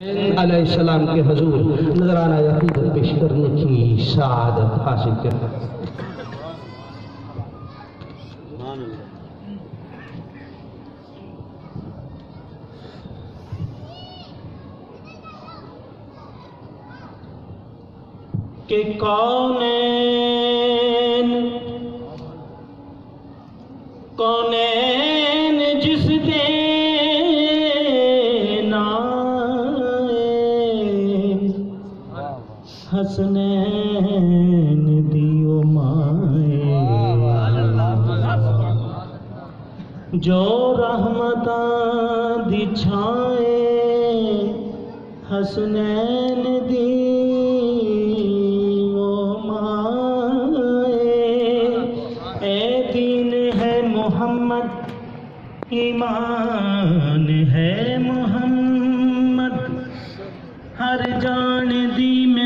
सलाम के हजूर नजराना अकीदत पेश करने की शहादत हासिल करना कि कौनैन कौनैन हसनैन दियो माए। जो रहमता दिछाए हसनैन दियो माए। ए दीन है मोहम्मद, ईमान है मोहम्मद। हर जान